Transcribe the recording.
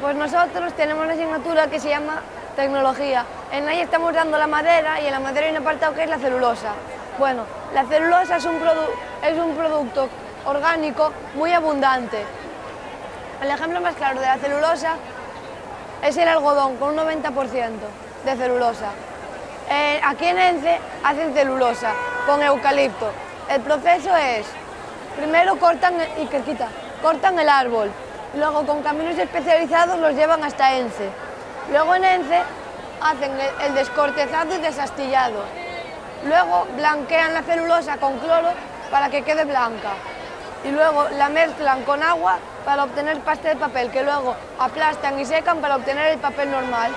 Pues nosotros tenemos una asignatura que se llama tecnología. En ahí estamos dando la madera y en la madera hay un apartado que es la celulosa. Bueno, la celulosa es un, es un producto orgánico muy abundante. El ejemplo más claro de la celulosa es el algodón, con un 90% de celulosa. Eh, aquí en ENCE hacen celulosa con eucalipto. El proceso es, primero cortan, y que quita, cortan el árbol, luego con caminos especializados los llevan hasta ENCE. Luego en ENCE hacen el descortezado y desastillado. Luego blanquean la celulosa con cloro para que quede blanca. Y luego la mezclan con agua para obtener pasta de papel, que luego aplastan y secan para obtener el papel normal.